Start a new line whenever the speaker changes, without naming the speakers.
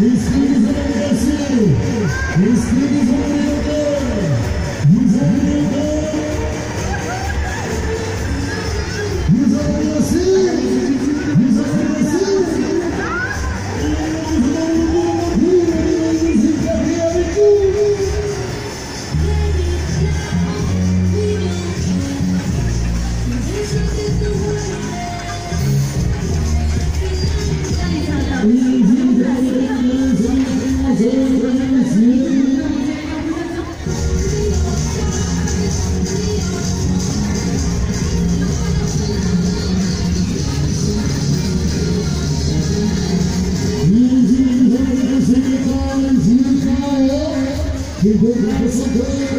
Inscritos no Brasil, inscritos no Brasil, nos Brasil, nos Brasil, nos Brasil, Thank you. Me